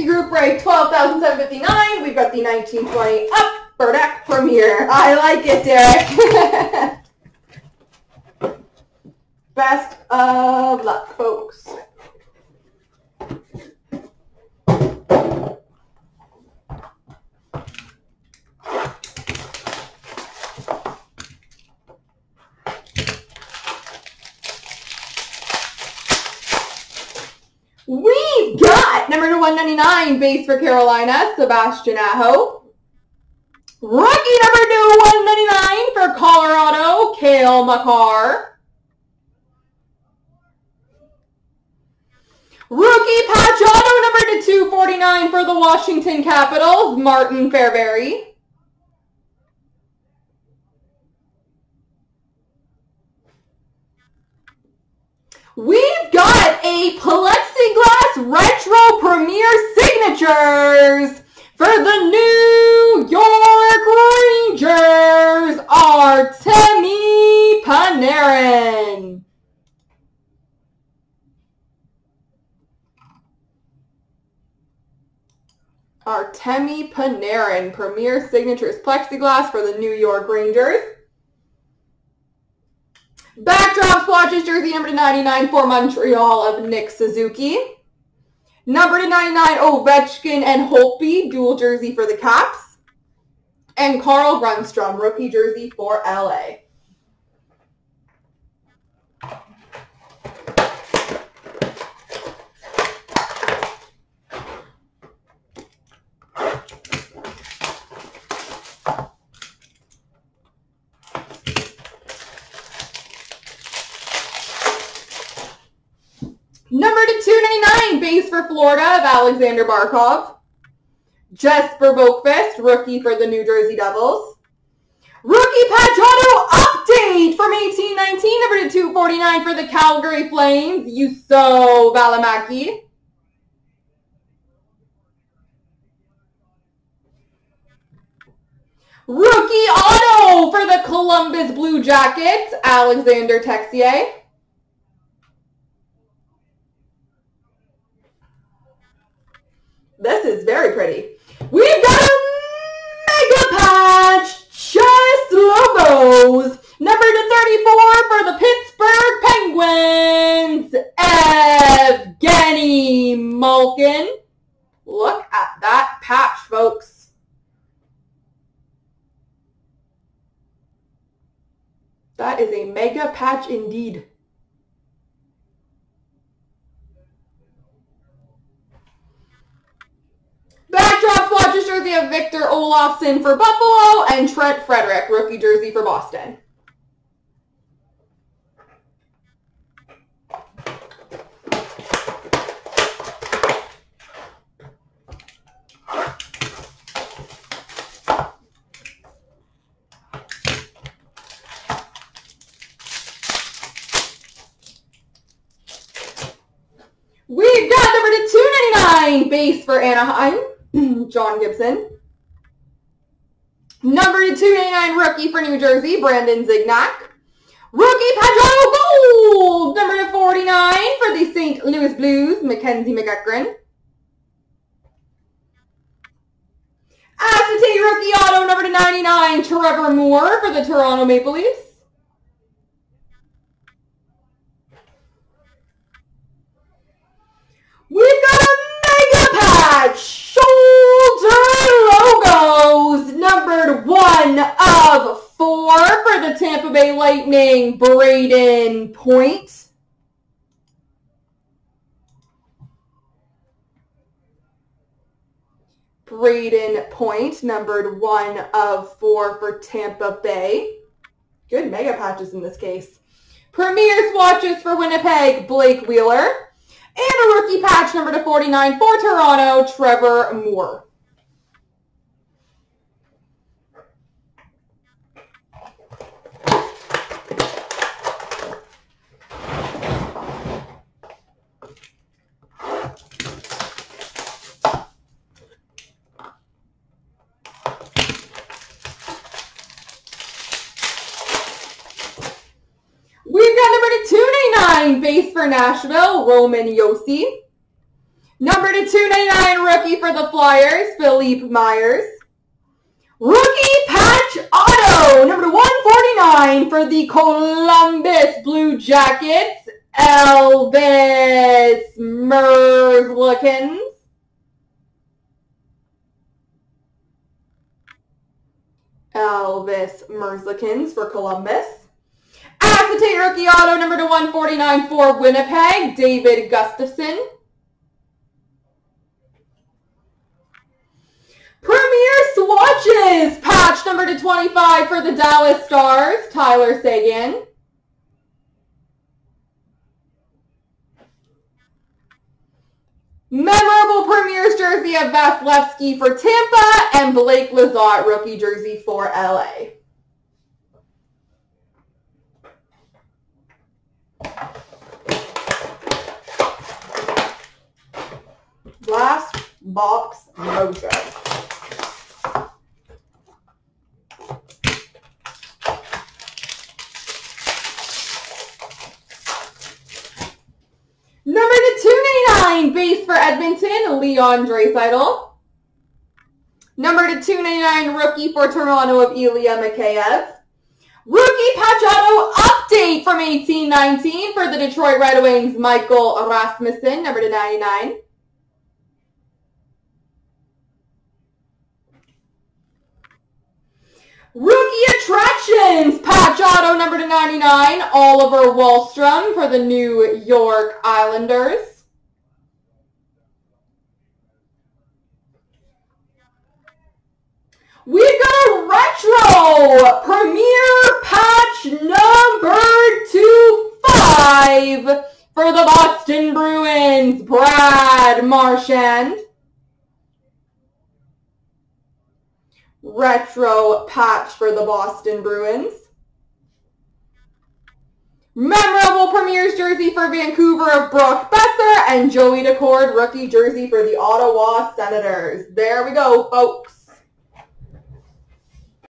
Fantasy Group break 12,759. We've got the 1920 Upper Deck Premier. I like it, Derek. Best of luck, folks. We've got number to 199 base for Carolina, Sebastian Aho. Rookie number to 199 for Colorado, Cale Makar. Rookie patch auto number to 249 for the Washington Capitals, Martin Fehérváry. We've got a plexiglass retro premier signatures for the New York Rangers, Artemi Panarin. Artemi Panarin, premier signatures plexiglass for the New York Rangers. Backdrop swatches jersey number to 99 for Montreal of Nick Suzuki. Number to 99 Ovechkin and Holtby, dual jersey for the Caps. And Carl Grundstrom, rookie jersey for LA. Number to 299, base for Florida of Aleksander Barkov. Jesper Boqvist, rookie for the New Jersey Devils. Rookie patch auto update from 1819, number to 249 for the Calgary Flames, Juuso Valimaki. Rookie auto for the Columbus Blue Jackets, Alexander Texier. Is very pretty. We've got a mega patch, just logos. Number to 34 for the Pittsburgh Penguins, Evgeny Malkin. Look at that patch, folks. That is a mega patch indeed. Backdrop swatches jersey of Victor Olofsson for Buffalo and Trent Frederic, rookie jersey for Boston. We've got number to 299 base for Anaheim, John Gibson. Number 289 rookie for New Jersey, Brandon Gignac. Rookie Pedro Gold, number to 49 for the St. Louis Blues, MacKenzie MacEachern. Acetate rookie auto number to 99, Trevor Moore for the Toronto Maple Leafs. We've got a mega patch, shoulder logos, numbered one of four for the Tampa Bay Lightning, Brayden Point. Brayden Point, numbered one of four for Tampa Bay. Good mega patches in this case. Premier swatches for Winnipeg, Blake Wheeler. And a rookie patch number to 49 for Toronto, Trevor Moore. We've got number to 299 base for Nashville, Roman Josi. Number to 299 rookie for the Flyers, Philippe Myers. Rookie patch auto, number to 149 for the Columbus Blue Jackets, Elvis Merzlikins. Elvis Merzlikins for Columbus. Acetate rookie auto number to 149 for Winnipeg, David Gustafsson. Premier Swatches, patch number to 25 for the Dallas Stars, Tyler Seguin. Memorable Premier's jersey of Vasilevskiy for Tampa and Blake Lizotte rookie jersey for LA. Last box mojo. Number to 299 base for Edmonton, Leon Draisaitl. Number to 299 rookie for Toronto of Ilya Mikheyev. Rookie patch auto update from 1819 for the Detroit Red Wings, Michael Rasmussen, number to 99. Rookie Attractions, patch auto number to 99, Oliver Wahlstrom for the New York Islanders. We've got a retro premier patch number two five for the Boston Bruins, Brad Marchand. Retro patch for the Boston Bruins. Memorable Premier's jersey for Vancouver of Brock Boeser and Joey Daccord rookie jersey for the Ottawa Senators. There we go, folks.